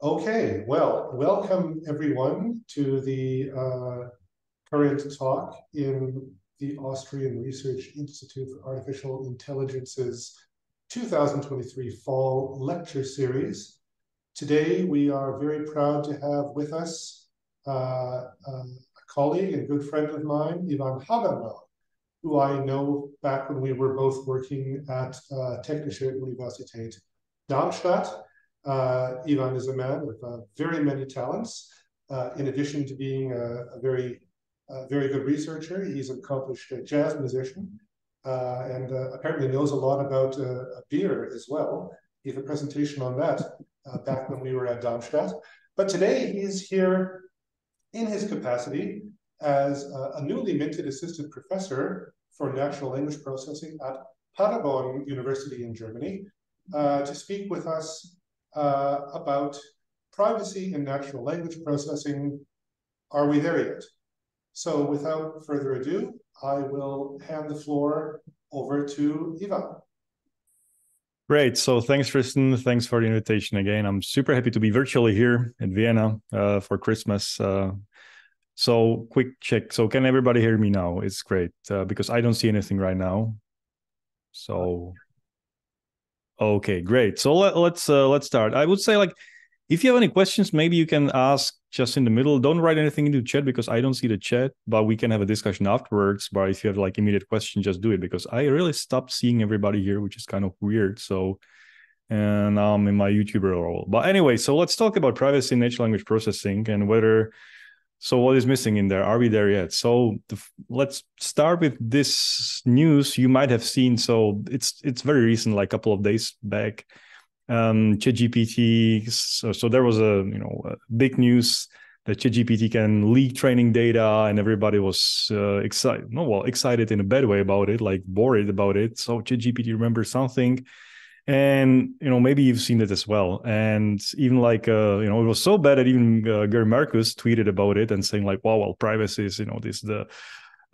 Okay, well, welcome everyone to the uh, current talk in the Austrian Research Institute for Artificial Intelligence's 2023 Fall Lecture Series. Today, we are very proud to have with us uh, um, a colleague and good friend of mine, Ivan Habernal, who I know back when we were both working at uh, Technische Universität Darmstadt. Uh, Ivan is a man with uh, very many talents. Uh, in addition to being a, a very, very good researcher, he's an accomplished jazz musician and apparently knows a lot about beer as well. He had a presentation on that back when we were at Darmstadt. But today he's here in his capacity as a newly minted assistant professor for natural language processing at Paderborn University in Germany uh, to speak with us uh, about privacy in natural language processing. Are we there yet? So without further ado, I will hand the floor over to Ivan. Great. So thanks, Tristan. Thanks for the invitation again. I'm super happy to be virtually here in Vienna uh, for Christmas. Uh, so quick check. So can everybody hear me now? It's great uh, because I don't see anything right now. So Okay, great. So let, let's uh, let's start. I would say like if you have any questions, maybe you can ask just in the middle. Don't write anything into chat because I don't see the chat, but we can have a discussion afterwards. But if you have like immediate question, just do it because I really stopped seeing everybody here, which is kind of weird. So and I'm in my YouTuber role. But anyway, so let's talk about privacy in natural language processing and whether so what is missing in there? Are we there yet? So the, let's start with this news you might have seen. So it's it's very recent, like a couple of days back. Um, ChatGPT. So, so there was a you know a big news that ChatGPT can leak training data, and everybody was uh, excited. No, well, excited in a bad way about it, like worried about it. So ChatGPT remembers something and you know maybe you've seen it as well. And even like uh, you know it was so bad that even uh, Gary Marcus tweeted about it and saying like wow well privacy is you know this the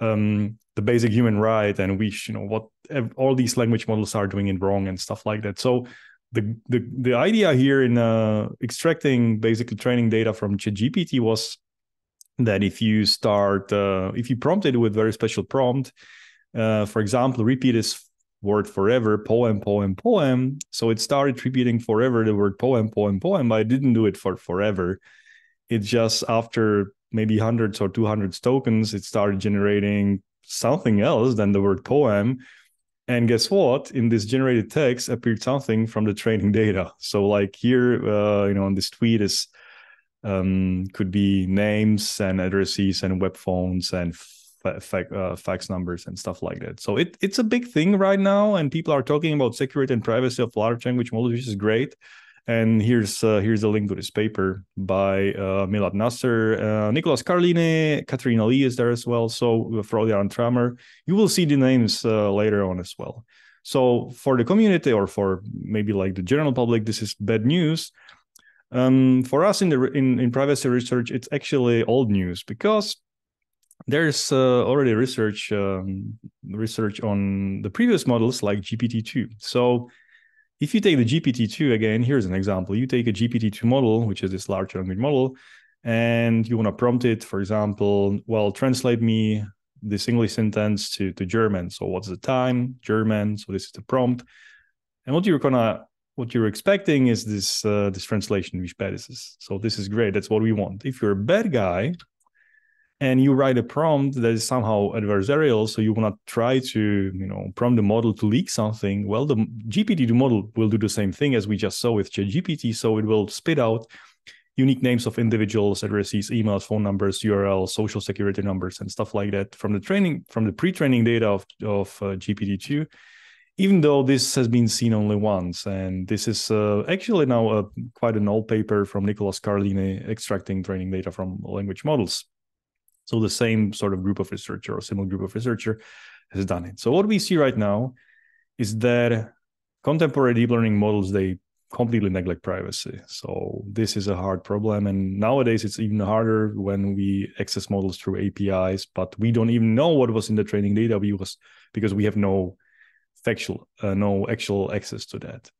um the basic human right and we you know what all these language models are doing it wrong and stuff like that. So the the, the idea here in uh, extracting basically training data from ChatGPT was that if you start uh, if you prompt it with very special prompt uh, for example repeat this word forever, poem, poem, poem. So it started repeating forever the word poem, poem, poem, but I didn't do it for forever. It just after maybe hundreds or 200 tokens, it started generating something else than the word poem. And guess what? In this generated text appeared something from the training data. So like here, uh, you know, on this tweet is um, could be names and addresses and web phones and uh, fax numbers and stuff like that. So it, it's a big thing right now, and people are talking about security and privacy of large language models, which is great. And here's uh, here's a link to this paper by uh, Milad Nasr, uh, Nicholas Carlini, Katerina Lee is there as well. So uh, Florian Tramer, you will see the names uh, later on as well. So for the community or for maybe like the general public, this is bad news. Um, for us in the in, in privacy research, it's actually old news because there's uh, already research um, research on the previous models like GPT-2. So if you take the GPT-2 again, here's an example. You take a GPT-2 model, which is this large language model, and you want to prompt it, for example, well, translate me this English sentence to, to German. So what's the time? German. So this is the prompt. And what you're gonna what you're expecting is this uh, this translation which bad is. So this is great. That's what we want. If you're a bad guy, and you write a prompt that is somehow adversarial so you want to try to you know prompt the model to leak something. Well the gpt-2 model will do the same thing as we just saw with ChatGPT so it will spit out unique names of individuals addresses emails phone numbers urls social security numbers and stuff like that from the training from the pre-training data of, of uh, gpt-2 even though this has been seen only once. And this is uh, actually now a, quite an old paper from nicholas carlini extracting training data from language models so the same sort of group of researcher or similar group of researcher has done it. So what we see right now is that contemporary deep learning models they completely neglect privacy. So this is a hard problem, and nowadays it's even harder when we access models through APIs, but we don't even know what was in the training data because because we have no factual, uh, no actual access to that.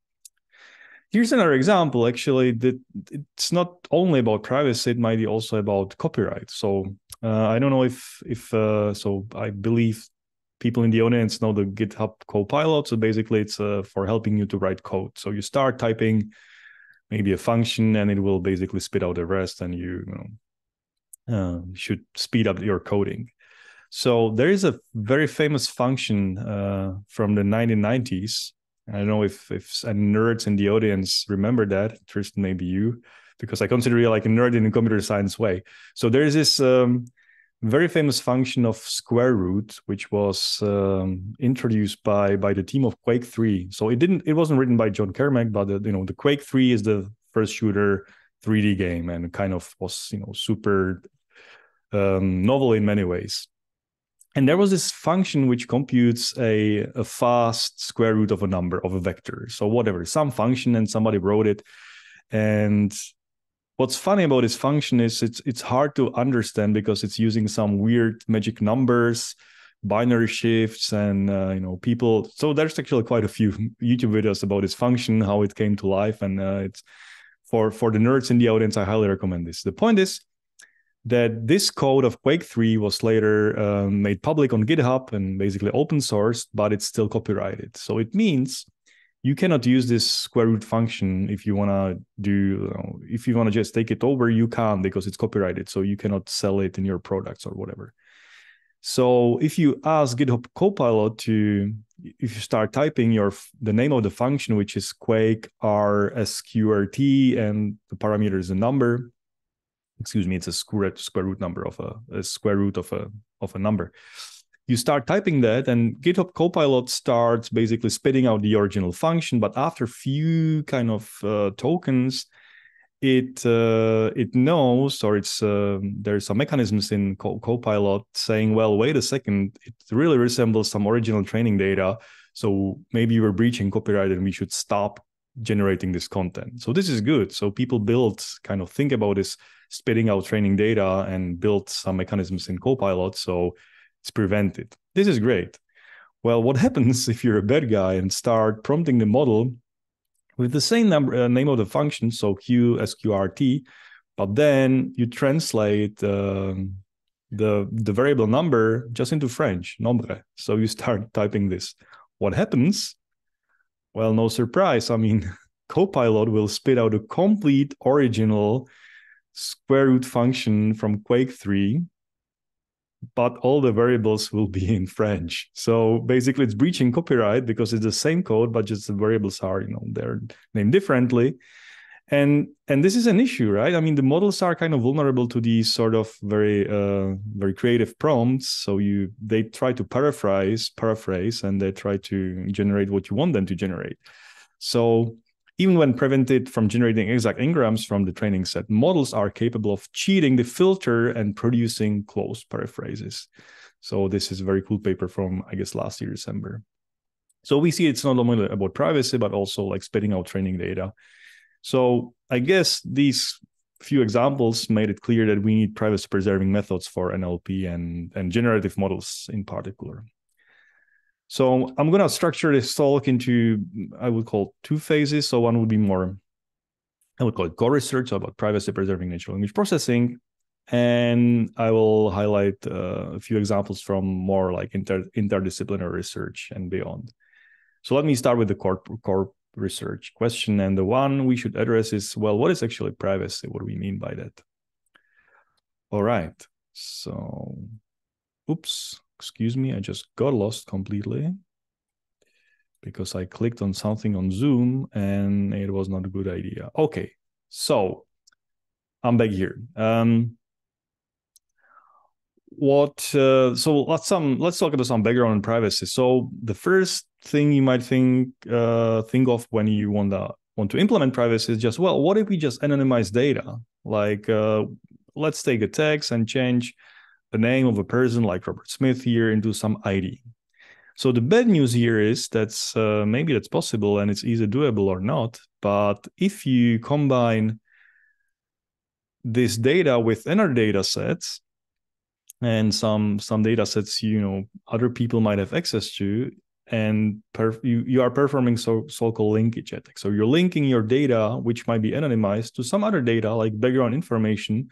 Here's another example actually that it's not only about privacy it might be also about copyright. So uh, i don't know if if uh, so i believe people in the audience know the github copilot. So basically it's uh, for helping you to write code. So you start typing maybe a function and it will basically spit out the rest and you, you know, uh, should speed up your coding. So there is a very famous function uh, from the 1990s I don't know if if nerds in the audience remember that. Tristan, maybe you, because I consider you like a nerd in a computer science way. So there is this um, very famous function of square root, which was um, introduced by by the team of Quake Three. So it didn't it wasn't written by John Carmack, but the, you know the Quake Three is the first shooter 3D game and kind of was you know super um, novel in many ways and there was this function which computes a, a fast square root of a number of a vector. So whatever some function and somebody wrote it. And what's funny about this function is it's it's hard to understand because it's using some weird magic numbers binary shifts and uh, you know people. So there's actually quite a few youtube videos about this function how it came to life. And uh, it's for for the nerds in the audience i highly recommend this. The point is that this code of Quake 3 was later um, made public on GitHub and basically open sourced, but it's still copyrighted. So it means you cannot use this square root function if you want to do, you know, if you want to just take it over, you can't because it's copyrighted. So you cannot sell it in your products or whatever. So if you ask GitHub Copilot to, if you start typing your the name of the function, which is Quake R sqrt, and the parameter is a number, excuse me, it's a square, square root number of a, a square root of a of a number. You start typing that, and GitHub Copilot starts basically spitting out the original function. But after a few kind of uh, tokens, it uh, it knows, or it's uh, there's some mechanisms in Co- Copilot saying, well, wait a second, it really resembles some original training data. So maybe we're breaching copyright, and we should stop generating this content. So this is good. So people build kind of think about this spitting out training data and build some mechanisms in Copilot so it's prevented. This is great. Well, what happens if you're a bad guy and start prompting the model with the same number uh, name of the function, so Q sqrt, but then you translate uh, the the variable number just into French, nombre. So you start typing this. What happens? Well, no surprise. I mean, Copilot will spit out a complete original square root function from Quake 3, but all the variables will be in French. So basically, it's breaching copyright because it's the same code, but just the variables are, you know, they're named differently. And and this is an issue, right? I mean, the models are kind of vulnerable to these sort of very uh, very creative prompts. So you they try to paraphrase, paraphrase, and they try to generate what you want them to generate. So even when prevented from generating exact n-grams from the training set, models are capable of cheating the filter and producing close paraphrases. So this is a very cool paper from, I guess, last year, December. So we see it's not only about privacy, but also like spitting out training data. So I guess these few examples made it clear that we need privacy preserving methods for NLP and, and generative models in particular. So I'm going to structure this talk into, I would call two phases. So one would be more, I would call it core research about privacy preserving natural language processing. And I will highlight uh, a few examples from more like inter- interdisciplinary research and beyond. So let me start with the core, core research question. And the one we should address is, well, what is actually privacy? What do we mean by that? All right. So, oops excuse me, I just got lost completely because I clicked on something on Zoom and it was not a good idea. Okay, so I'm back here. Um, what uh, so let's some let's talk about some background on privacy. So the first thing you might think uh, think of when you want to want to implement privacy is just well, what if we just anonymize data? Like uh, let's take a text and change the name of a person like Robert Smith here into some ID. So the bad news here is that's uh, maybe that's possible and it's either doable or not. But if you combine this data with other data sets and some some data sets you know other people might have access to, and you, you are performing so, so-called linkage attack. So you're linking your data, which might be anonymized, to some other data like background information,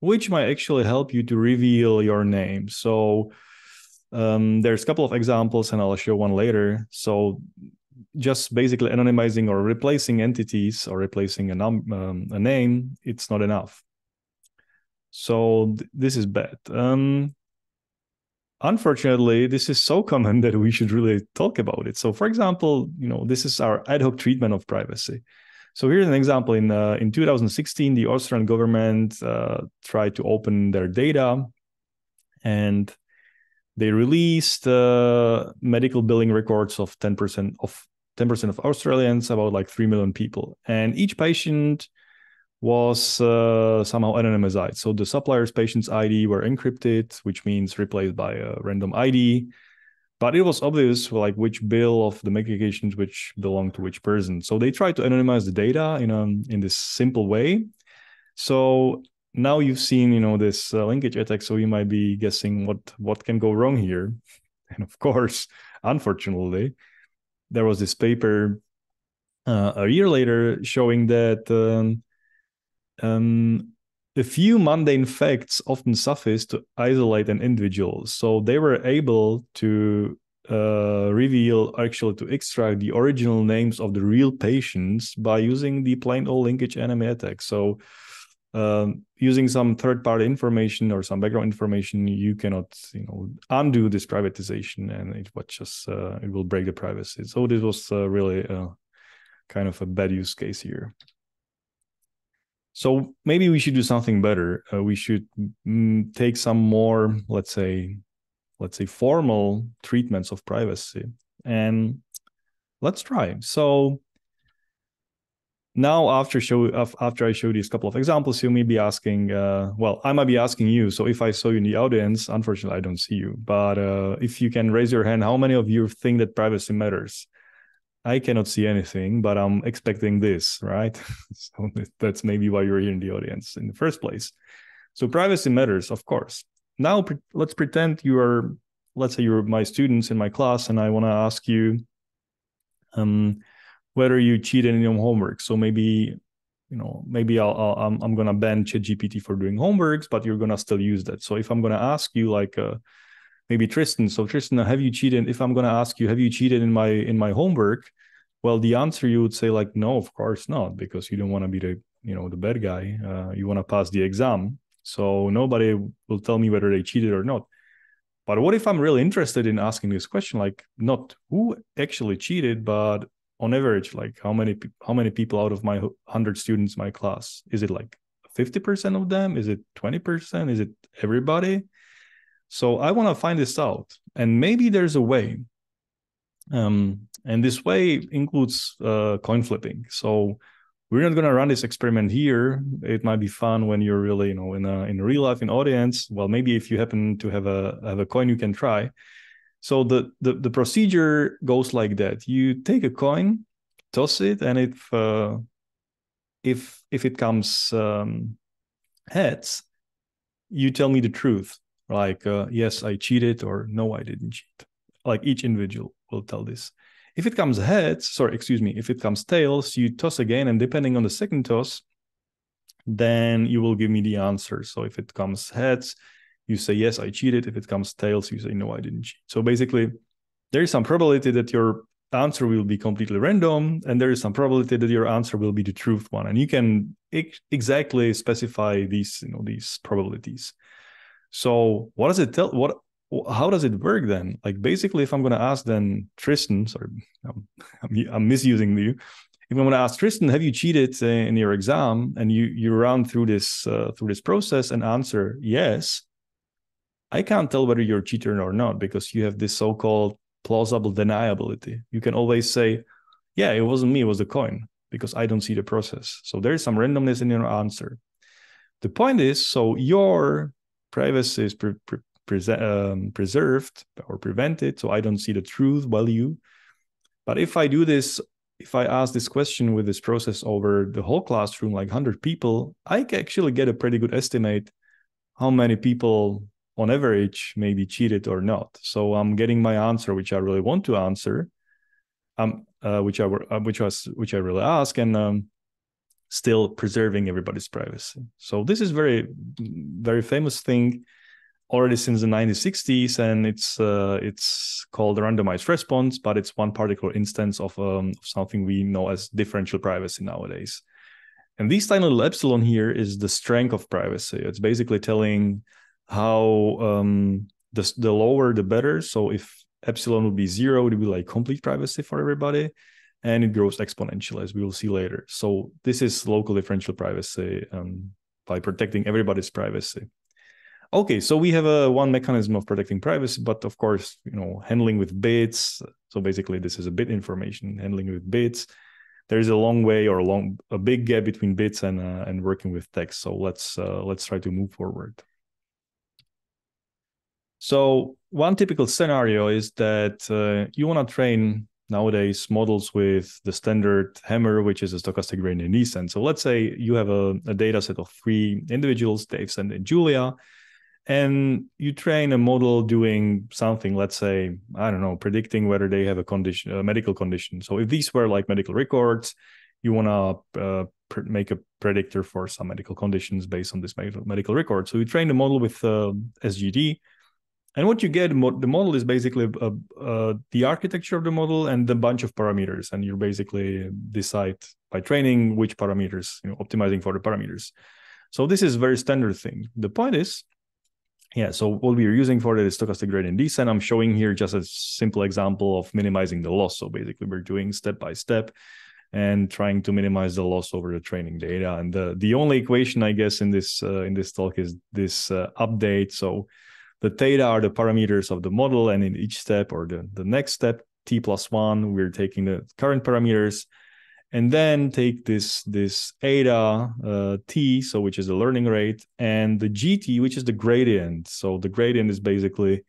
which might actually help you to reveal your name. So um, there's a couple of examples, and I'll show one later. So just basically anonymizing or replacing entities or replacing a, num- um, a name, it's not enough. So th- this is bad. Um, unfortunately, this is so common that we should really talk about it. So, for example, you know, this is our ad hoc treatment of privacy. So here's an example. In uh, in 2016, the Austrian government uh, tried to open their data, and they released uh, medical billing records of 10% of 10% of Australians, about like 3 million people. And each patient was uh, somehow anonymized. So the supplier's patient's ID were encrypted, which means replaced by a random ID. But it was obvious like which bill of the medications which belong to which person. So they tried to anonymize the data in a, in this simple way. So now you've seen you know this uh, linkage attack, so you might be guessing what what can go wrong here. And of course, unfortunately, there was this paper uh, a year later showing that um, um, a few mundane facts often suffice to isolate an individual. So they were able to uh, reveal, actually, to extract the original names of the real patients by using the plain old linkage enemy attack. So um, using some third-party information or some background information, you cannot, you know, undo this privatization, and it was just uh, it will break the privacy. So this was uh, really uh, kind of a bad use case here. So maybe we should do something better. Uh, we should mm, take some more, let's say, let's say formal treatments of privacy, and let's try. So now after show after I show these couple of examples, you may be asking, uh, well, I might be asking you. So if I saw you in the audience, unfortunately, I don't see you. But uh, if you can raise your hand, how many of you think that privacy matters? I cannot see anything, but I'm expecting this, right? so that's maybe why you're here in the audience in the first place. So privacy matters, of course. Now pre- let's pretend you are, let's say you're my students in my class, and I want to ask you um, whether you cheated in your homework. So maybe, you know, maybe I'll, I'll I'm I'm gonna ban ChatGPT for doing homeworks, but you're gonna still use that. So if I'm gonna ask you like, uh, maybe Tristan. So Tristan, have you cheated? If I'm gonna ask you, have you cheated in my in my homework? Well, the answer you would say like, no, of course not, because you don't want to be the you know the bad guy. Uh, you want to pass the exam. So nobody will tell me whether they cheated or not. But what if I'm really interested in asking this question, like not who actually cheated, but on average, like how many how many people out of my hundred students, my class, is it like fifty percent of them? Is it twenty percent? Is it everybody? So I want to find this out, and maybe there's a way. Um, and this way includes uh, coin flipping. So we're not going to run this experiment here. It might be fun when you're really, you know, in a in real life in audience. Well, maybe if you happen to have a have a coin, you can try. So the the, the procedure goes like that: you take a coin, toss it, and if uh, if if it comes um, heads, you tell me the truth like uh, yes i cheated or no i didn't cheat. Like each individual will tell this. If it comes heads sorry excuse me if it comes tails you toss again and depending on the second toss then you will give me the answer. So if it comes heads you say yes i cheated. If it comes tails you say no i didn't cheat. So basically there is some probability that your answer will be completely random and there is some probability that your answer will be the truth one. And you can ex- exactly specify these you know these probabilities so what does it tell? What how does it work then? Like basically, if I'm going to ask then Tristan, sorry, I'm, I'm misusing you. If I'm going to ask Tristan, have you cheated uh, in your exam, and you you run through this uh, through this process and answer yes, I can't tell whether you're a cheater or not because you have this so-called plausible deniability. You can always say, yeah, it wasn't me, it was the coin because I don't see the process. So there's some randomness in your answer. The point is, so your privacy is pre- pre- um, preserved or prevented. So I don't see the truth value. But if I do this, if I ask this question with this process over the whole classroom, like 100 people, I can actually get a pretty good estimate how many people on average maybe cheated or not. So I'm getting my answer, which I really want to answer, um, uh, which I were, uh, which was which I really ask, and um, still preserving everybody's privacy. So this is very very famous thing already since the 1960s, and it's uh, it's called a randomized response, but it's one particular instance of um, something we know as differential privacy nowadays. And this tiny little epsilon here is the strength of privacy. It's basically telling how um, the, the lower the better. So if epsilon would be zero, it would be like complete privacy for everybody. And it grows exponentially, as we will see later. So this is local differential privacy um, by protecting everybody's privacy. Okay, so we have a one mechanism of protecting privacy, but of course, you know, handling with bits. So basically, this is a bit information handling with bits. There is a long way or a long, a big gap between bits and uh, and working with text. So let's uh, let's try to move forward. So one typical scenario is that uh, you want to train nowadays models with the standard hammer, which is a stochastic gradient descent. So let's say you have a, a data set of three individuals, Dave, Sandy, and Julia and you train a model doing something let's say i don't know predicting whether they have a condition a medical condition so if these were like medical records you want to uh, pr- make a predictor for some medical conditions based on this medical, medical record so you train the model with uh, sgd and what you get the model is basically uh, uh, the architecture of the model and the bunch of parameters and you basically decide by training which parameters you know optimizing for the parameters so this is very standard thing the point is yeah, so what we are using for that is stochastic gradient descent. I'm showing here just a simple example of minimizing the loss. So basically, we're doing step by step and trying to minimize the loss over the training data. And the the only equation, I guess, in this uh, in this talk is this uh, update. So the theta are the parameters of the model, and in each step or the the next step, t plus one, we're taking the current parameters. And then take this this eta uh, t so which is the learning rate and the gt which is the gradient. So the gradient is basically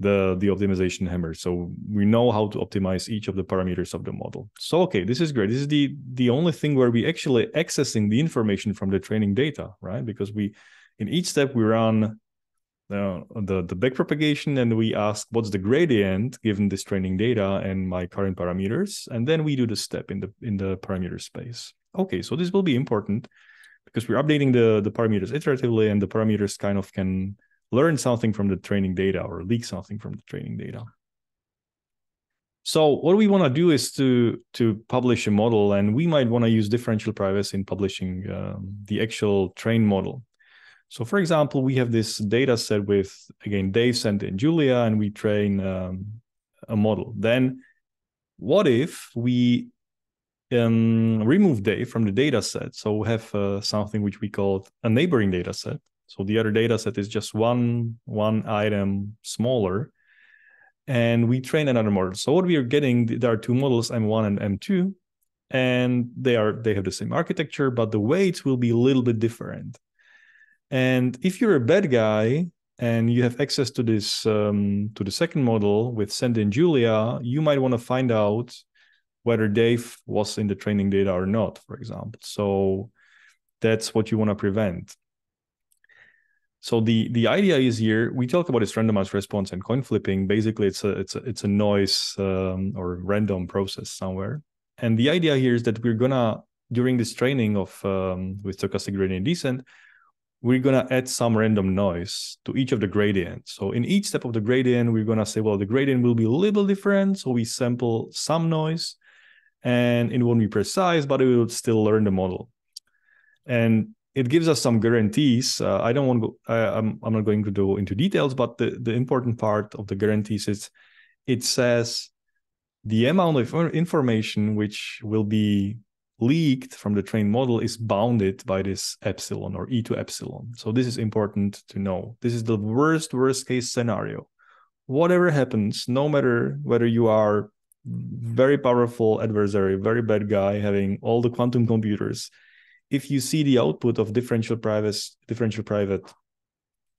the the optimization hammer. So we know how to optimize each of the parameters of the model. So okay this is great. This is the the only thing where we actually accessing the information from the training data right? Because we in each step we run uh, the the backpropagation and we ask what's the gradient given this training data and my current parameters? And then we do the step in the in the parameter space. Okay so this will be important because we're updating the the parameters iteratively and the parameters kind of can learn something from the training data or leak something from the training data. So what we want to do is to to publish a model and we might want to use differential privacy in publishing um, the actual train model so, for example, we have this data set with, again, Dave, Sandy, and Julia, and we train um, a model. Then, what if we um, remove Dave from the data set? So, we have uh, something which we call a neighboring data set. So, the other data set is just one, one item smaller. And we train another model. So, what we are getting, there are two models, M1 and M2 and they are they have the same architecture but the weights will be a little bit different and if you're a bad guy and you have access to this um, to the second model with Sandy and Julia, you might want to find out whether Dave was in the training data or not, for example. So that's what you want to prevent. So the the idea is here we talk about this randomized response and coin flipping. Basically, it's a it's a it's a noise um, or random process somewhere. And the idea here is that we're gonna during this training of um, with stochastic gradient descent, we're going to add some random noise to each of the gradients. So in each step of the gradient, we're going to say, well, the gradient will be a little different. So we sample some noise and it won't be precise, but it will still learn the model. And it gives us some guarantees. Uh, I don't want to go, I, I'm, I'm not going to go into details, but the, the important part of the guarantees is it says the amount of information which will be leaked from the trained model is bounded by this epsilon or e to epsilon. So this is important to know. This is the worst, worst case scenario. Whatever happens, no matter whether you are very powerful adversary, very bad guy, having all the quantum computers, if you see the output of differential private, differential private,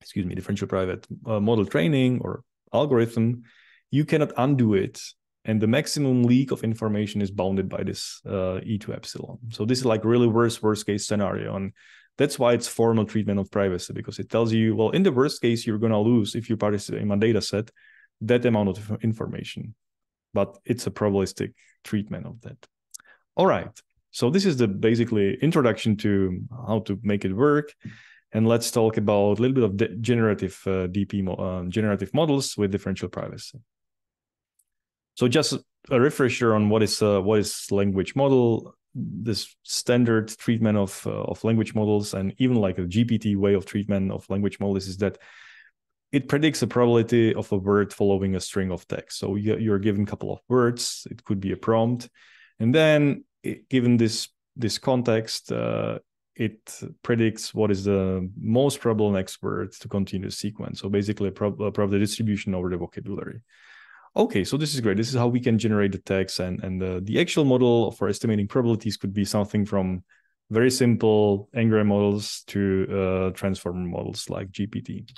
excuse me, differential private uh, model training or algorithm, you cannot undo it and the maximum leak of information is bounded by this uh, e to epsilon. So this is like really worst worst case scenario, and That's why it's formal treatment of privacy because it tells you, well, in the worst case, you're going to lose if you participate in a data set that amount of information. But it's a probabilistic treatment of that. All right. So this is the basically introduction to how to make it work. And let's talk about a little bit of generative uh, DP, mo- uh, generative models with differential privacy. So just a refresher on what is uh, what is language model this standard treatment of uh, of language models and even like a GPT way of treatment of language models is that it predicts a probability of a word following a string of text. So you're given a couple of words. It could be a prompt, and then it, given this this context, uh, it predicts what is the most probable next word to continue the sequence. So basically, a, prob- a probability distribution over the vocabulary okay, so this is great. This is how we can generate the text, and and the, the actual model for estimating probabilities could be something from very simple n-gram models to uh, transformer models like GPT.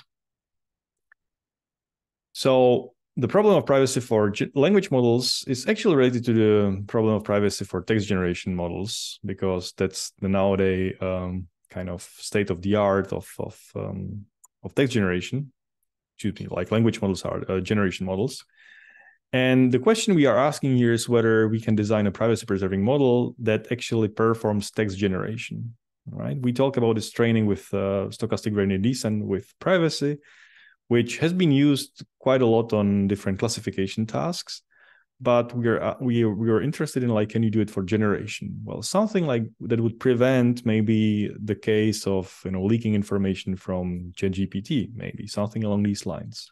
So the problem of privacy for language models is actually related to the problem of privacy for text generation models because that's the nowadays um, kind of state of the art of of um, of text generation. Excuse me, like language models are uh, generation models. And the question we are asking here is whether we can design a privacy preserving model that actually performs text generation. Right? We talk about this training with uh, stochastic gradient descent with privacy, which has been used quite a lot on different classification tasks. But we are uh, we are, we are interested in like, can you do it for generation? Well, something like that would prevent maybe the case of you know leaking information from ChatGPT, maybe something along these lines.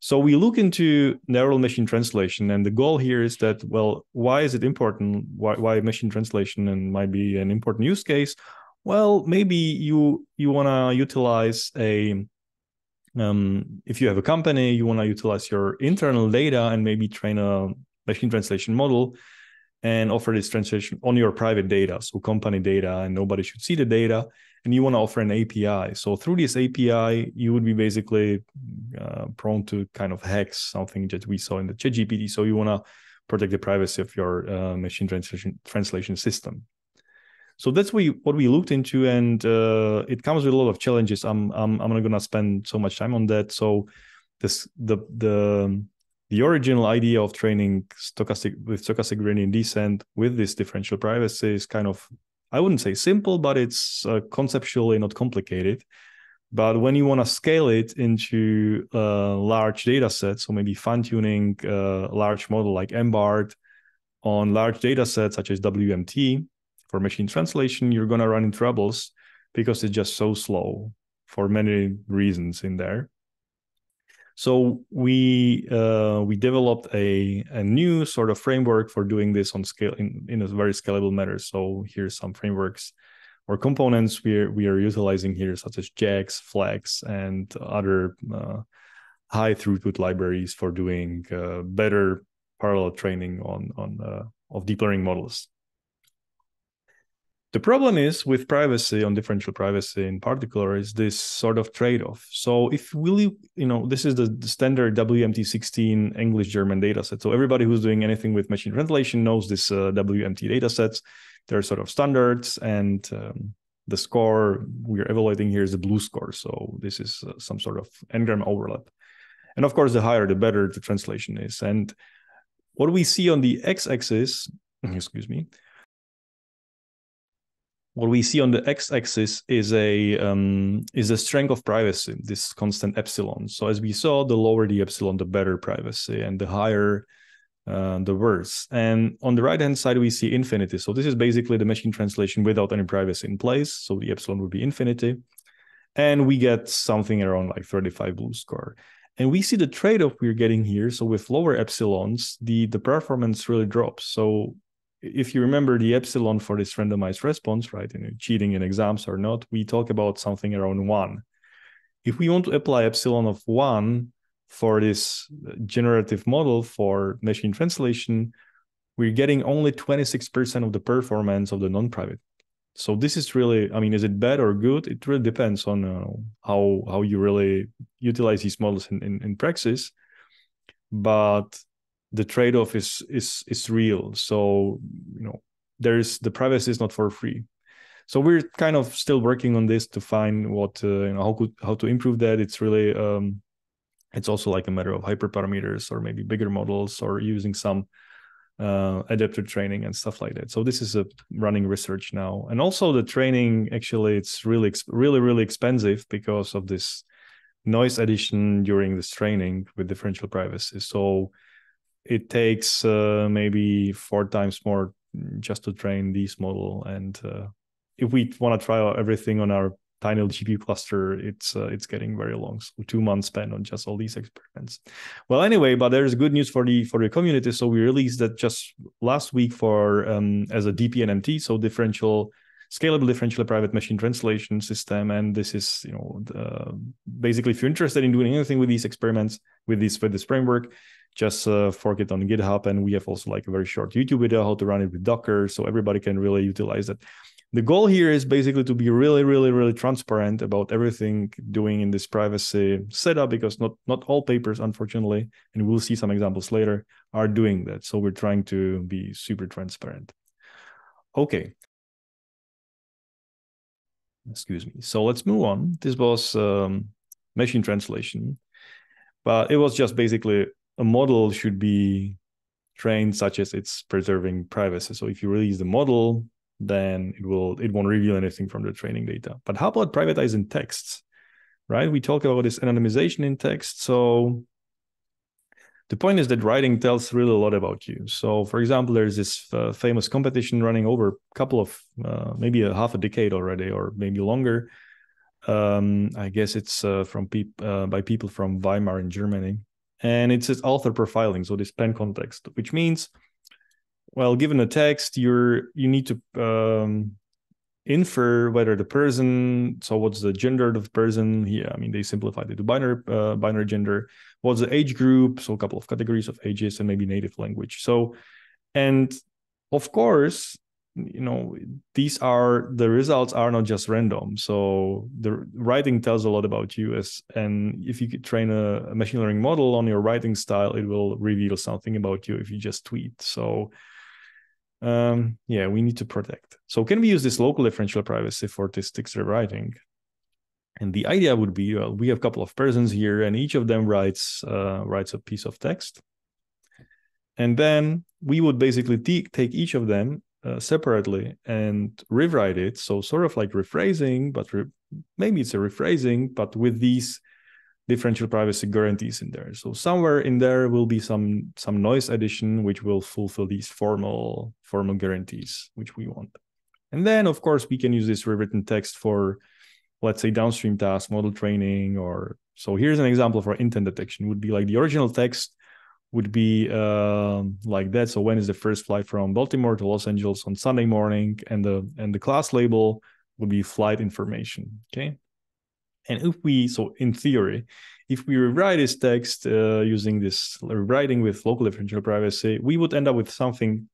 So we look into neural machine translation, and the goal here is that, well, why is it important? Why, why machine translation and might be an important use case? Well, maybe you you want to utilize a um, if you have a company, you want to utilize your internal data and maybe train a machine translation model and offer this translation on your private data, so company data, and nobody should see the data and you want to offer an API. So through this API, you would be basically uh, prone to kind of hacks, something that we saw in the ChatGPT. So you want to protect the privacy of your uh, machine translation translation system. So that's what we, what we looked into, and uh, it comes with a lot of challenges. I'm I'm I'm not gonna spend so much time on that. So this the the the original idea of training stochastic with stochastic gradient descent with this differential privacy is kind of I wouldn't say simple, but it's uh, conceptually not complicated. But when you want to scale it into uh, large data sets, so maybe fine tuning a uh, large model like MBART on large data sets such as WMT for machine translation, you're going to run into troubles because it's just so slow for many reasons in there. So we uh, we developed a, a new sort of framework for doing this on scale in, in a very scalable manner. So here's some frameworks or components we are, we are utilizing here, such as JAX, Flax, and other uh, high throughput libraries for doing uh, better parallel training on on uh, of deep learning models. The problem is with privacy on differential privacy in particular is this sort of trade-off. So if we, you know, this is the, the standard WMT16 English German dataset. So everybody who's doing anything with machine translation knows this uh, WMT datasets. They're sort of standards, and um, the score we're evaluating here is the BLEU score. So this is uh, some sort of n-gram overlap. And of course, the higher the better the translation is. And what we see on the x-axis, excuse me, what we see on the x-axis is a um, is a strength of privacy, this constant epsilon. So as we saw, the lower the epsilon, the better privacy, and the higher uh, the worse. And on the right hand side, we see infinity. So this is basically the machine translation without any privacy in place. So the epsilon would be infinity, and we get something around like 35 BLEU score. And we see the trade-off we're getting here. So with lower epsilons, the the performance really drops. So if you remember the epsilon for this randomized response, right, you cheating in exams or not, we talk about something around one. If we want to apply epsilon of one for this generative model for machine translation, we're getting only 26% of the performance of the non-private. So this is really, I mean, is it bad or good? It really depends on uh, how how you really utilize these models in, in, in practice. But the trade-off is is is real so you know there's the privacy is not for free so we're kind of still working on this to find what uh, you know how could how to improve that it's really um, it's also like a matter of hyperparameters or maybe bigger models or using some uh, adaptive training and stuff like that. So this is a running research now, and also the training actually it's really really really expensive because of this noise addition during this training with differential privacy. So it takes uh, maybe four times more just to train this model, and uh, if we want to try everything on our tiny GPU cluster, it's uh, it's getting very long. So two months spent on just all these experiments. Well, anyway, but there's good news for the for the community. So we released that just last week for um, as a DPNMT, so differential scalable differential private machine translation system. And this is you know the, basically if you're interested in doing anything with these experiments with this with this framework. Just uh, fork it on GitHub, and we have also like a very short YouTube video how to run it with Docker, so everybody can really utilize it the goal here is basically to be really really really transparent about everything doing in this privacy setup because not not all papers unfortunately and we'll see some examples later are doing that so we're trying to be super transparent okay excuse me so let's move on this was um, machine translation but it was just basically a model should be trained such as it's preserving privacy so if you release the model then it will it won't reveal anything from the training data. But how about privatizing texts? Right? We talk about this anonymization in text. So the point is that writing tells really a lot about you. So, for example, there's this uh, famous competition running over a couple of uh, maybe a half a decade already, or maybe longer. Um, I guess it's uh, from peop- uh, by people from Weimar in Germany, and it's this author profiling. So this PAN context, which means well given a text you're you need to um, infer whether the person so what's the gender of the person yeah i mean they simplified it to binary uh, binary gender what's the age group so a couple of categories of ages and maybe native language. So and of course you know these are the results are not just random. So the writing tells a lot about you as and if you could train a machine learning model on your writing style it will reveal something about you if you just tweet. So um, yeah, we need to protect. So can we use this local differential privacy for this text rewriting? And the idea would be, well, we have a couple of persons here, and each of them writes uh, writes a piece of text, and then we would basically t- take each of them uh, separately and rewrite it. So sort of like rephrasing, but re- maybe it's a rephrasing, but with these differential privacy guarantees in there. So somewhere in there will be some some noise addition which will fulfill these formal formal guarantees which we want. And then of course we can use this rewritten text for let's say downstream task model training or so here's an example for intent detection would be like the original text would be uh, like that so when is the first flight from baltimore to los angeles on sunday morning and the and the class label would be flight information okay and if we, so in theory, if we rewrite this text uh, using this rewriting with local differential privacy, we would end up with something,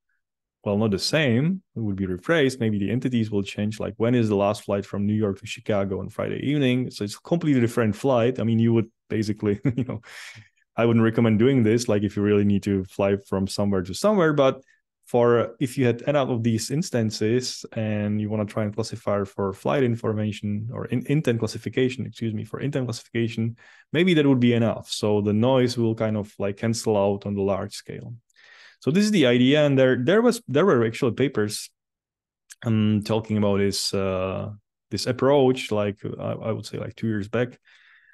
well, not the same. It would be rephrased. Maybe the entities will change, like when is the last flight from New York to Chicago on Friday evening? So it's a completely different flight. I mean, you would basically, you know, I wouldn't recommend doing this, like if you really need to fly from somewhere to somewhere, but for if you had n out of these instances and you want to try and classify for flight information or in, intent classification, excuse me, for intent classification, maybe that would be enough. So the noise will kind of like cancel out on the large scale. So this is the idea, and there there was there were actually papers um talking about this uh this approach, like I, I would say like two years back,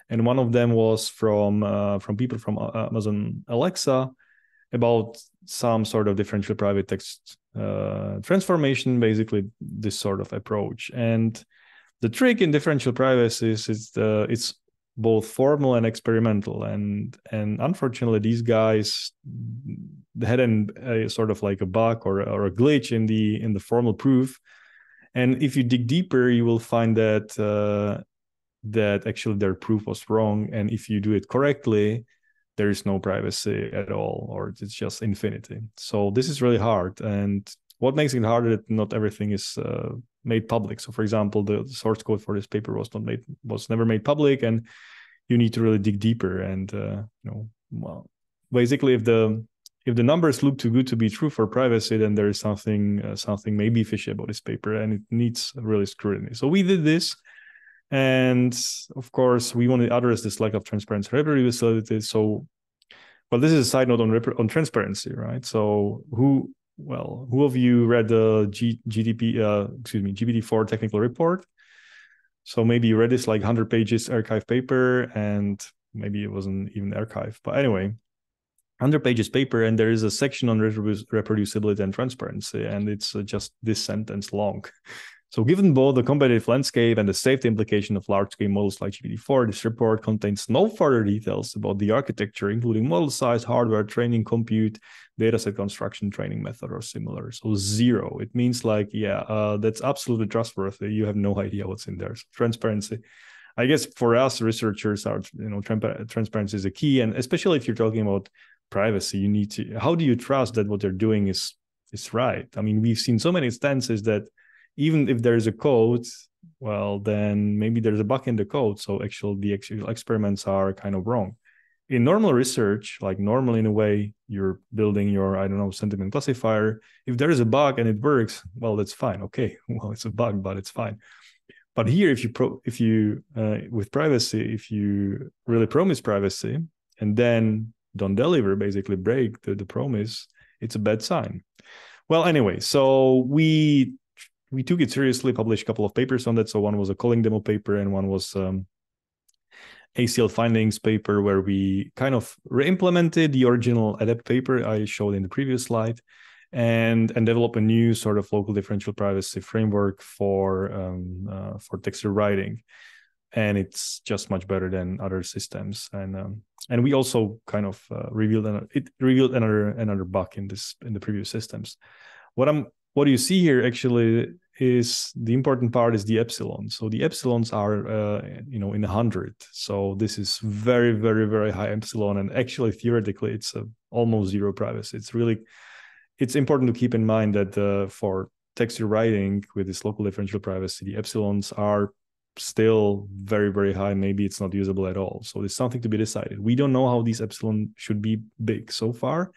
and one of them was from uh, from people from Amazon Alexa about some sort of differential private text uh, transformation, basically this sort of approach. And the trick in differential privacy is it's, it's both formal and experimental. And and unfortunately, these guys had an, a sort of like a bug or, or a glitch in the in the formal proof. And if you dig deeper, you will find that uh, that actually their proof was wrong. And if you do it correctly, there is no privacy at all or it's just infinity so this is really hard and what makes it harder that not everything is uh, made public so for example the source code for this paper was not made was never made public and you need to really dig deeper and uh, you know well basically if the if the numbers look too good to be true for privacy, then there is something uh, something maybe fishy about this paper, and it needs really scrutiny. So we did this, and of course we want to address this lack of transparency reproducibility. So, well, this is a side note on on transparency, right? So who well, who of you read the G- GDP, uh, excuse me, GPT-4 technical report? So maybe you read this like 100 pages arXiv paper, and maybe it wasn't even arXiv. But anyway, 100 pages paper and there is a section on reproducibility and transparency and it's uh, just this sentence long so given both the competitive landscape and the safety implication of large-scale models like gpt-4 this report contains no further details about the architecture including model size hardware training compute dataset construction training method or similar. So zero. It means like yeah uh, that's absolutely trustworthy. You have no idea what's in there. So transparency I guess for us researchers, our you know transparency is a key, and especially if you're talking about privacy you need to how do you trust that what they're doing is is right? I mean we've seen so many instances that even if there's a code well then maybe there's a bug in the code so actual the actual experiments are kind of wrong. In normal research like normal in a way you're building your i don't know sentiment classifier. If there is a bug and it works well that's fine. Okay well it's a bug but it's fine. But here if you pro if you uh, with privacy if you really promise privacy and then don't deliver, basically break the, the promise, it's a bad sign. Well, anyway, so we we took it seriously, published a couple of papers on that. So one was a COLING demo paper, and one was um, ACL findings paper, where we kind of re-implemented the original ADePT paper I showed in the previous slide, and and develop a new sort of local differential privacy framework for um, uh, for text rewriting. And it's just much better than other systems. And um, and we also kind of uh, revealed another, it revealed another another bug in this in the previous systems. What i'm what you see here actually is the important part is the epsilon. So the epsilons are uh, you know in a hundred. So this is very very very high epsilon. And actually theoretically it's a, almost zero privacy. It's really it's important to keep in mind that uh, for text rewriting with this local differential privacy the epsilons are still very very high. Maybe it's not usable at all. So it's something to be decided. We don't know how these epsilon should be big so far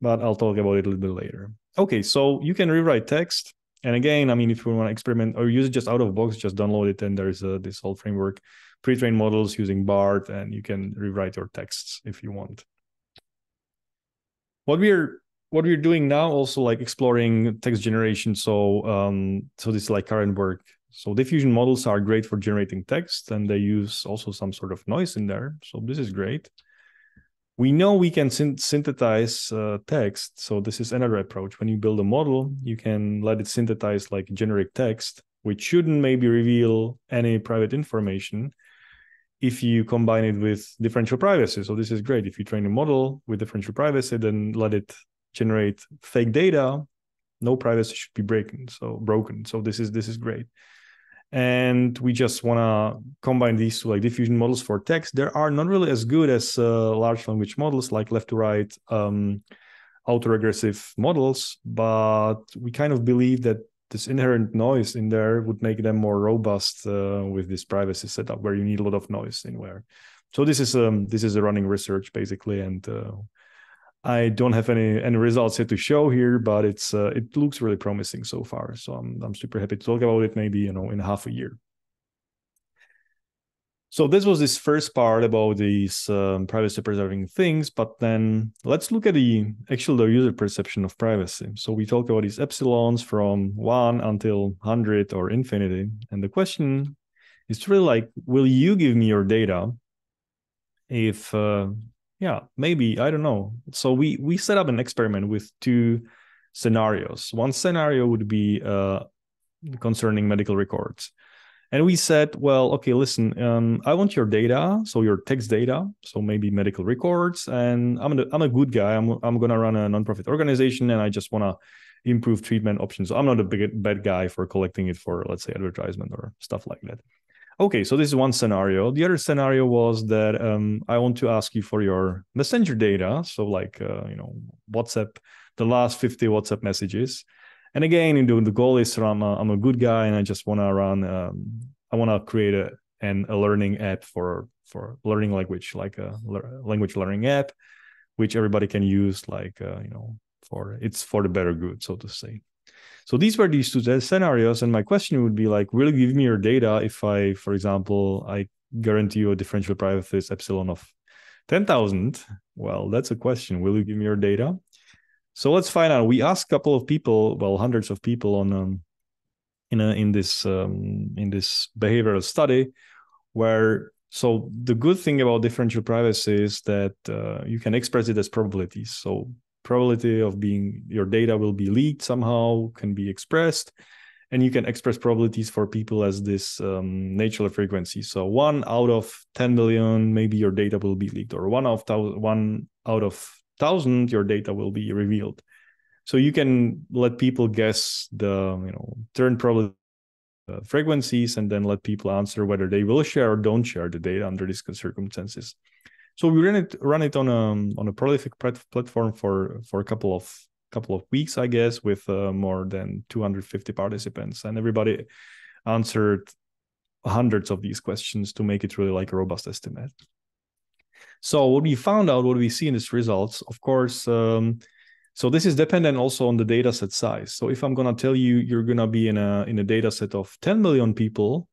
but i'll talk about it a little bit later. Okay so you can rewrite text. And again i mean if you want to experiment or use it just out of box just download it. And there's a, this whole framework pre-trained models using BART and you can rewrite your texts if you want. What we're what we're doing now also like exploring text generation. So um so this is like current work. So diffusion models are great for generating text and they use also some sort of noise in there. So this is great. We know we can synthesize uh, text. So this is another approach. When you build a model, you can let it synthesize like generic text, which shouldn't maybe reveal any private information if you combine it with differential privacy. So this is great. If you train a model with differential privacy, then let it generate fake data. No privacy should be broken. So broken. So this is this is great and we just want to combine these two like diffusion models for text. They are not really as good as uh, large language models like left to right um, autoregressive models but we kind of believe that this inherent noise in there would make them more robust uh, with this privacy setup where you need a lot of noise in where. So this is um this is a running research basically and uh, I don't have any any results yet to show here, but it's uh, it looks really promising so far. So I'm I'm super happy to talk about it. Maybe you know in half a year. So this was this first part about these um, privacy preserving things, but then let's look at the actual the user perception of privacy. So we talked about these epsilons from one until hundred or infinity, and the question is really like, will you give me your data if uh, yeah maybe i don't know. So we we set up an experiment with two scenarios. One scenario would be uh, concerning medical records. And we said well okay listen um, i want your data so your text data so maybe medical records and i'm a, I'm a good guy. I'm, I'm going to run a nonprofit organization and i just want to improve treatment options. So i'm not a big bad guy for collecting it for let's say advertisement or stuff like that Okay, so this is one scenario. The other scenario was that um, I want to ask you for your messenger data, so like uh, you know WhatsApp, the last fifty WhatsApp messages. And again, you know, the goal is I'm a, I'm a good guy and I just want to run. Um, I want to create a an a learning app for for learning language, like a le- language learning app which everybody can use, like uh, you know, for it's for the better good, so to say. So these were these two scenarios, and my question would be like, will you give me your data if I, for example, I guarantee you a differential privacy epsilon of ten thousand? Well, that's a question. Will you give me your data? So let's find out. We asked a couple of people, well, hundreds of people on um, in a in this um, in this behavioral study, where so the good thing about differential privacy is that uh, you can express it as probabilities. So probability of being your data will be leaked somehow can be expressed and you can express probabilities for people as this um, natural frequency. So one out of 10 million maybe your data will be leaked or one of one out of thousand your data will be revealed. So you can let people guess the you know turn probability uh, frequencies and then let people answer whether they will share or don't share the data under these circumstances so we ran it run it on a on a prolific platform for for a couple of couple of weeks, I guess, with uh, more than 250 participants, and everybody answered hundreds of these questions to make it really like a robust estimate. So what we found out, what we see in these results, of course. Um, so this is dependent also on the data set size. So if I'm gonna tell you you're gonna be in a in a data set of 10 million people,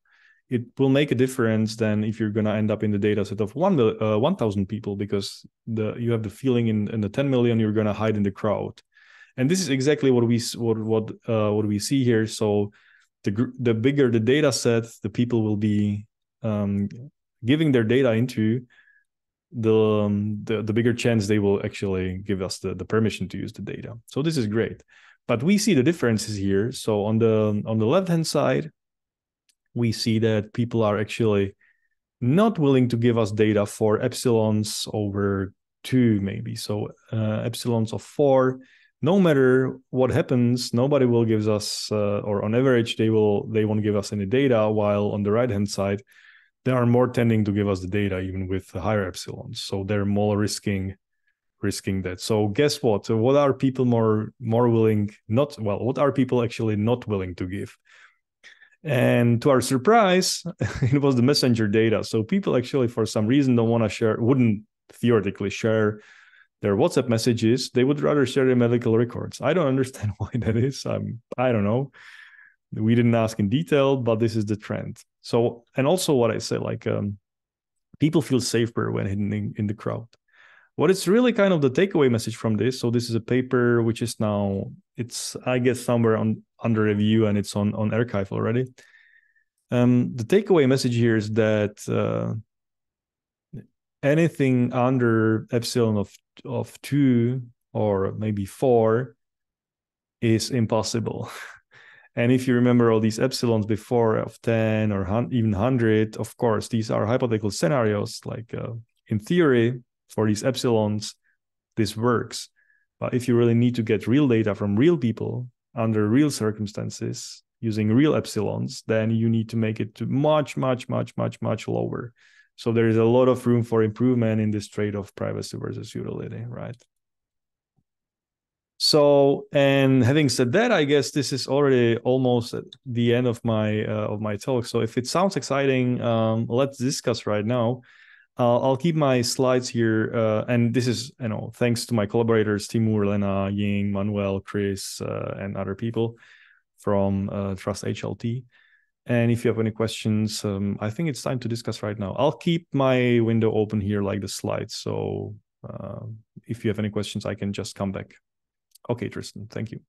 it will make a difference than if you're going to end up in the data set of 1 uh, 1000 people because the you have the feeling in, in the 10 million you're going to hide in the crowd. And this is exactly what we what what uh, what we see here. So the the bigger the data set the people will be um, giving their data into the, um, the the bigger chance they will actually give us the, the permission to use the data. So this is great. But we see the differences here. So on the on the left hand side we see that people are actually not willing to give us data for epsilons over two, maybe. So uh, epsilons of four, no matter what happens, nobody will give us, uh, or on average, they will they won't give us any data. While on the right hand side, they are more tending to give us the data even with higher epsilons. So they're more risking risking that. So guess what? What are people more more willing not well? What are people actually not willing to give? And to our surprise, it was the messenger data. So people actually, for some reason, don't want to share, wouldn't theoretically share their WhatsApp messages. They would rather share their medical records. I don't understand why that is. I'm, I don't know. We didn't ask in detail, but this is the trend. So, and also what I said, like um, people feel safer when in, in the crowd. What is really kind of the takeaway message from this? So this is a paper which is now it's I guess somewhere on under review and it's on on arXiv already. Um, the takeaway message here is that uh, anything under epsilon of of two or maybe four is impossible. and if you remember all these epsilons before of 10 or even 100, of course, these are hypothetical scenarios. Like uh, in theory, for these epsilons, this works. But if you really need to get real data from real people under real circumstances using real epsilons, then you need to make it to much, much, much, much, much lower. So there is a lot of room for improvement in this trade of privacy versus utility, right? So, and having said that, I guess this is already almost at the end of my uh, of my talk. So, if it sounds exciting, um, let's discuss right now. Uh, I'll keep my slides here, uh, and this is you know thanks to my collaborators Timur, Lena, Ying, Manuel, Chris, uh, and other people from uh, Trust HLT. And if you have any questions, um, I think it's time to discuss right now. I'll keep my window open here like the slides. So uh, if you have any questions, I can just come back. Okay, Tristan, thank you.